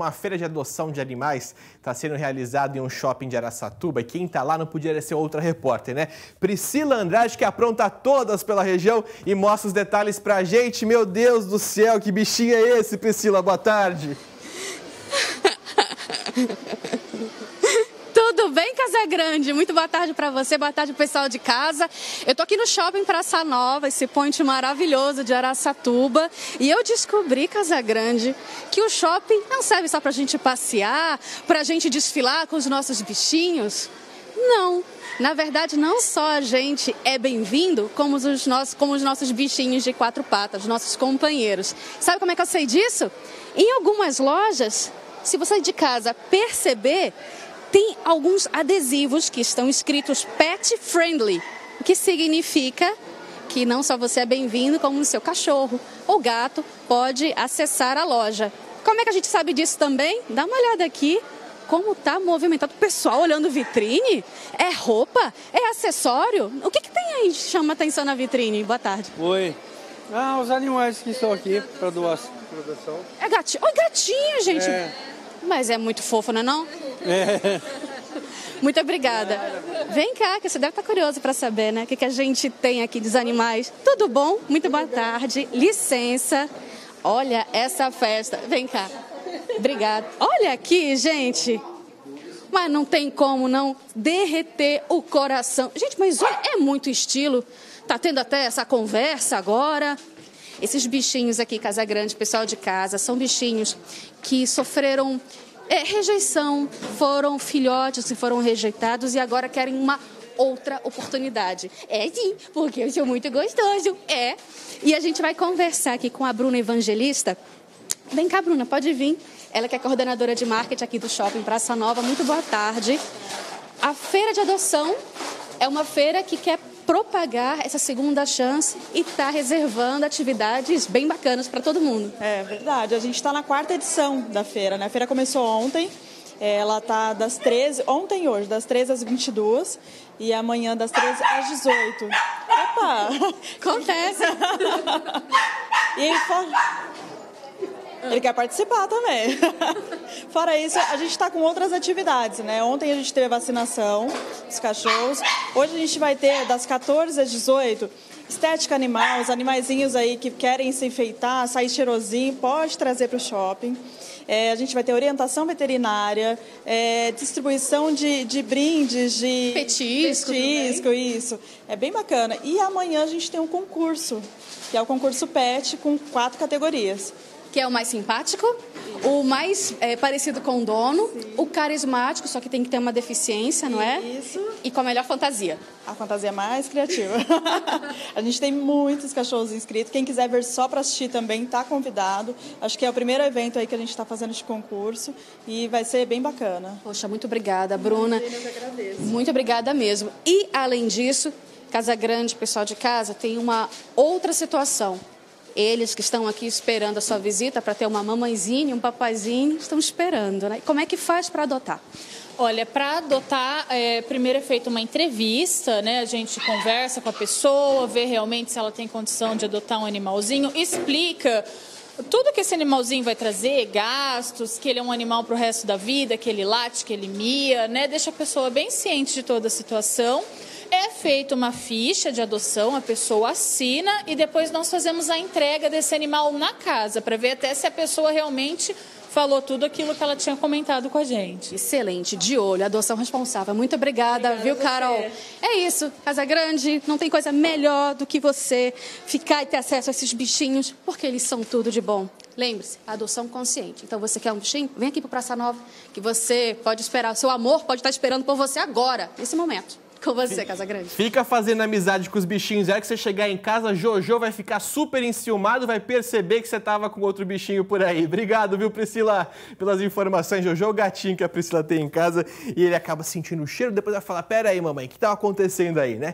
Uma feira de adoção de animais está sendo realizada em um shopping de Araçatuba e quem está lá não podia ser outra repórter, né? Priscila Andrade, que apronta todas pela região e mostra os detalhes pra gente. Meu Deus do céu, que bichinho é esse, Priscila? Boa tarde. Bem, Casa Grande? Muito boa tarde para você, boa tarde pessoal de casa. Eu tô aqui no Shopping Praça Nova, esse ponte maravilhoso de Araçatuba, e eu descobri, Casa Grande, que o shopping não serve só pra gente passear, pra gente desfilar com os nossos bichinhos. Não, na verdade, não só a gente é bem-vindo, como os, nossos, como os nossos bichinhos de quatro patas, nossos companheiros. Sabe como é que eu sei disso? Em algumas lojas, se você de casa perceber, tem alguns adesivos que estão escritos pet friendly, o que significa que não só você é bem-vindo, como o seu cachorro ou gato pode acessar a loja. Como é que a gente sabe disso também? Dá uma olhada aqui. Como está movimentado o pessoal olhando vitrine? É roupa? É acessório? O que, que tem aí que chama atenção na vitrine? Boa tarde. Oi. Ah, os animais que estão aqui para doação. É gatinho. Oi, gatinho, gente. É. Mas é muito fofo, não é não? É. Muito obrigada. Vem cá, que você deve estar curioso para saber, né? O que, que a gente tem aqui dos animais. Tudo bom? Muito boa tarde. Licença. Olha essa festa. Vem cá. Obrigada. Olha aqui, gente. Mas não tem como não derreter o coração. Gente, mas olha, é muito estilo. Tá tendo até essa conversa agora. Esses bichinhos aqui, Casa Grande, pessoal de casa, são bichinhos que sofreram é, rejeição, foram filhotes e foram rejeitados e agora querem uma outra oportunidade. É sim, porque eu sou muito gostoso. É. E a gente vai conversar aqui com a Bruna Evangelista. Vem cá, Bruna, pode vir. Ela que é coordenadora de marketing aqui do Shopping Praça Nova. Muito boa tarde. A feira de adoção é uma feira que quer propagar essa segunda chance e está reservando atividades bem bacanas para todo mundo. É verdade. A gente está na quarta edição da feira. Né? A feira começou ontem. Ela está das 13, ontem e hoje, das 13 às 22 e amanhã das 13 às 18. Opa! Acontece! e ele quer participar também. Fora isso, a gente está com outras atividades, né? Ontem a gente teve a vacinação dos cachorros. Hoje a gente vai ter das 14 às 18 estética animal, os animaizinhos aí que querem se enfeitar, sair cheirosinho, pode trazer para o shopping. É, a gente vai ter orientação veterinária, é, distribuição de, de, brindes, de petisco, petisco isso. É bem bacana. E amanhã a gente tem um concurso, que é o concurso PET com quatro categorias que é o mais simpático, o mais é, parecido com o dono, Sim. o carismático, só que tem que ter uma deficiência, não é? Isso. E com a melhor fantasia. A fantasia mais criativa. a gente tem muitos cachorros inscritos. Quem quiser ver só para assistir também está convidado. Acho que é o primeiro evento aí que a gente está fazendo de concurso e vai ser bem bacana. Poxa, muito obrigada, Bruna. Eu agradeço. Muito obrigada mesmo. E além disso, Casa Grande, pessoal de casa, tem uma outra situação. Eles que estão aqui esperando a sua visita para ter uma mamãezinha, um papazinho, estão esperando, né? Como é que faz para adotar? Olha, para adotar, é, primeiro é feita uma entrevista, né? A gente conversa com a pessoa, vê realmente se ela tem condição de adotar um animalzinho, explica tudo que esse animalzinho vai trazer, gastos, que ele é um animal para o resto da vida, que ele late, que ele mia, né? Deixa a pessoa bem ciente de toda a situação. É feita uma ficha de adoção, a pessoa assina e depois nós fazemos a entrega desse animal na casa para ver até se a pessoa realmente falou tudo aquilo que ela tinha comentado com a gente. Excelente, de olho, adoção responsável. Muito obrigada, obrigada viu, Carol? É isso, Casa Grande, não tem coisa melhor do que você ficar e ter acesso a esses bichinhos, porque eles são tudo de bom. Lembre-se, adoção consciente. Então, você quer um bichinho? Vem aqui para Praça Nova, que você pode esperar. O seu amor pode estar esperando por você agora, nesse momento. Com você, Casa Grande. Fica fazendo amizade com os bichinhos. É que você chegar em casa, Jojo vai ficar super enciumado, vai perceber que você tava com outro bichinho por aí. Obrigado, viu, Priscila, pelas informações. Jojo é o gatinho que a Priscila tem em casa e ele acaba sentindo o cheiro, depois vai falar: pera aí, mamãe, o que tá acontecendo aí, né?